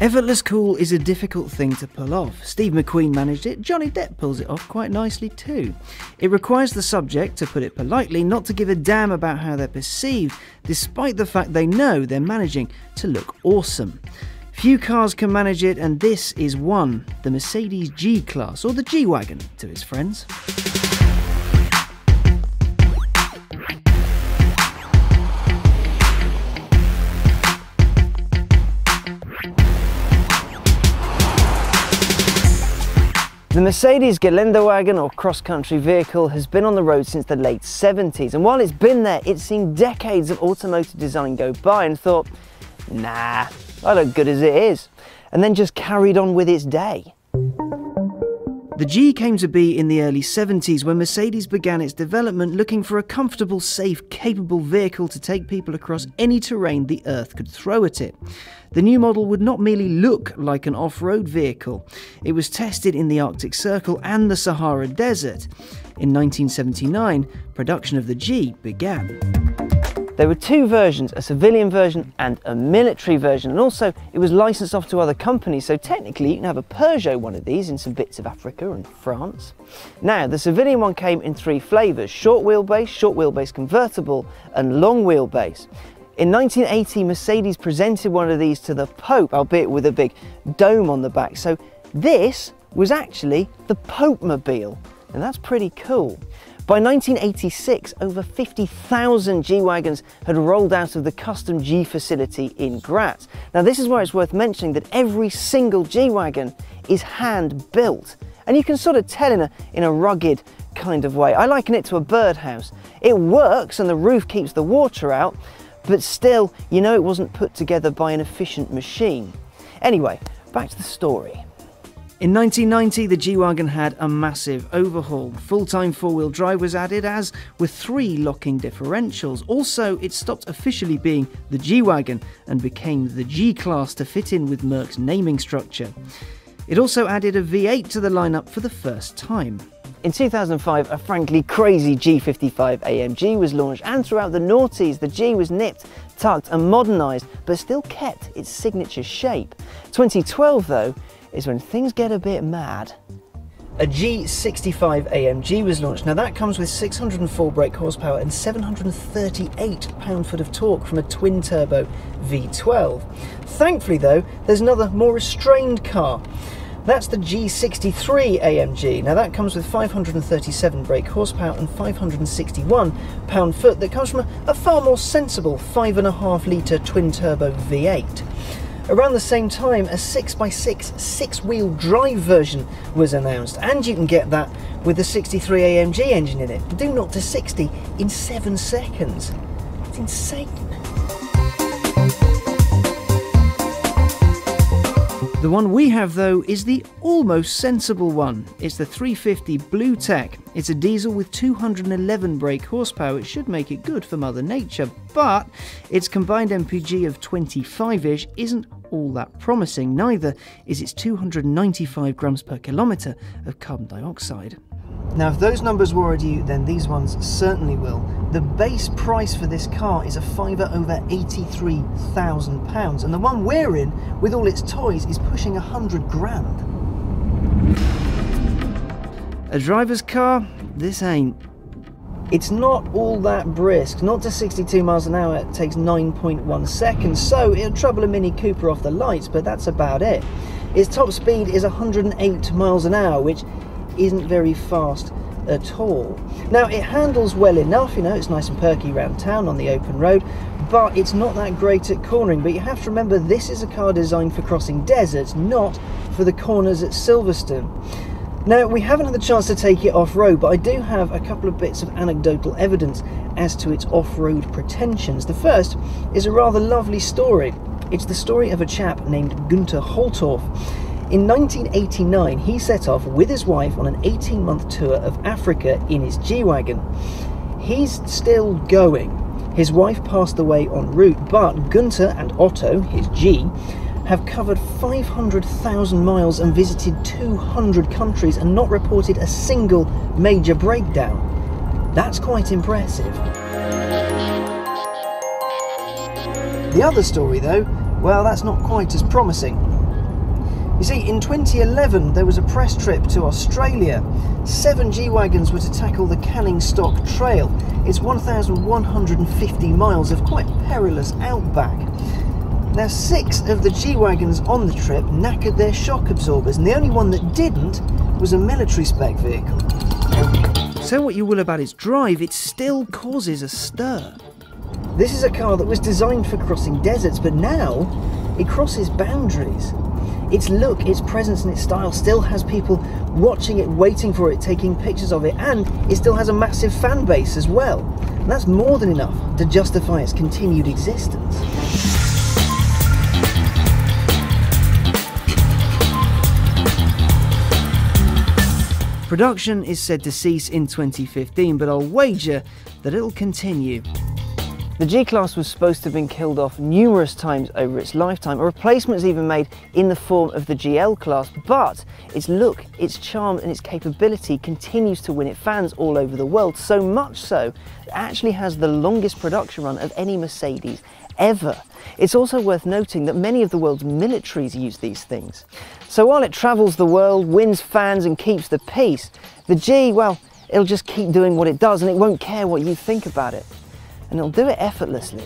Effortless cool is a difficult thing to pull off. Steve McQueen managed it, Johnny Depp pulls it off quite nicely too. It requires the subject, to put it politely, not to give a damn about how they're perceived, despite the fact they know they're managing to look awesome. Few cars can manage it, and this is one the Mercedes G Class, or the G Wagon to its friends. The Mercedes Geländewagen or cross-country vehicle has been on the road since the late 70s and while it's been there it's seen decades of automotive design go by and thought nah I look good as it is and then just carried on with its day. The G came to be in the early 70s when Mercedes began its development looking for a comfortable, safe, capable vehicle to take people across any terrain the Earth could throw at it. The new model would not merely look like an off road vehicle, it was tested in the Arctic Circle and the Sahara Desert. In 1979, production of the G began. There were two versions, a civilian version and a military version, and also it was licensed off to other companies, so technically you can have a Peugeot one of these in some bits of Africa and France. Now, the civilian one came in three flavours, short wheelbase, short wheelbase convertible, and long wheelbase. In 1980, Mercedes presented one of these to the Pope, albeit with a big dome on the back, so this was actually the Pope Mobile, and that's pretty cool. By 1986, over 50,000 G-Wagons had rolled out of the custom G facility in Graz. Now this is where it's worth mentioning that every single G-Wagon is hand built. And you can sort of tell in a, in a rugged kind of way. I liken it to a birdhouse. It works and the roof keeps the water out, but still, you know it wasn't put together by an efficient machine. Anyway, back to the story. In 1990, the G-Wagon had a massive overhaul. Full-time four-wheel drive was added, as with three locking differentials. Also, it stopped officially being the G-Wagon and became the G-Class to fit in with Merc's naming structure. It also added a V8 to the lineup for the first time. In 2005, a frankly crazy G55 AMG was launched and throughout the noughties the G was nipped, tucked and modernised but still kept its signature shape. 2012 though is when things get a bit mad. A G65 AMG was launched. Now that comes with 604 brake horsepower and 738 pound-foot of torque from a twin-turbo V12. Thankfully though, there's another more restrained car. That's the G63 AMG. Now that comes with 537 brake horsepower and 561 pound-foot that comes from a, a far more sensible 5.5 litre twin-turbo V8. Around the same time, a 6x6 six-wheel drive version was announced, and you can get that with the 63 AMG engine in it. Do not to 60 in 7 seconds. It's insane. The one we have though is the almost sensible one. It's the 350 BlueTEC. It's a diesel with 211 brake horsepower. It should make it good for Mother Nature, but its combined MPG of 25-ish isn't all that promising. Neither is its 295 grams per kilometre of carbon dioxide. Now, if those numbers worried you, then these ones certainly will. The base price for this car is a fiver over £83,000, and the one we're in, with all its toys, is pushing a 100 grand. A driver's car? This ain't. It's not all that brisk. Not to 62 miles an hour, it takes 9.1 seconds, so it'll trouble a Mini Cooper off the lights, but that's about it. Its top speed is 108 miles an hour, which isn't very fast at all. Now it handles well enough, you know, it's nice and perky around town on the open road, but it's not that great at cornering. But you have to remember this is a car designed for crossing deserts, not for the corners at Silverstone. Now, we haven't had the chance to take it off-road, but I do have a couple of bits of anecdotal evidence as to its off-road pretensions. The first is a rather lovely story. It's the story of a chap named Günther Holtorf. In 1989, he set off with his wife on an 18 month tour of Africa in his G Wagon. He's still going. His wife passed away en route, but Gunther and Otto, his G, have covered 500,000 miles and visited 200 countries and not reported a single major breakdown. That's quite impressive. The other story, though, well, that's not quite as promising. You see, in 2011 there was a press trip to Australia. Seven G-Wagons were to tackle the Canning Stock Trail. It's 1,150 miles of quite perilous outback. Now, six of the G-Wagons on the trip knackered their shock absorbers, and the only one that didn't was a military spec vehicle. Say what you will about its drive, it still causes a stir. This is a car that was designed for crossing deserts, but now it crosses boundaries. Its look, its presence, and its style still has people watching it, waiting for it, taking pictures of it, and it still has a massive fan base as well. And that's more than enough to justify its continued existence. Production is said to cease in 2015, but I'll wager that it'll continue. The G-Class was supposed to have been killed off numerous times over its lifetime. A replacement was even made in the form of the GL class, but its look, its charm and its capability continues to win it fans all over the world, so much so it actually has the longest production run of any Mercedes ever. It's also worth noting that many of the world's militaries use these things. So while it travels the world, wins fans and keeps the peace, the G, well, it'll just keep doing what it does and it won't care what you think about it and it'll do it effortlessly.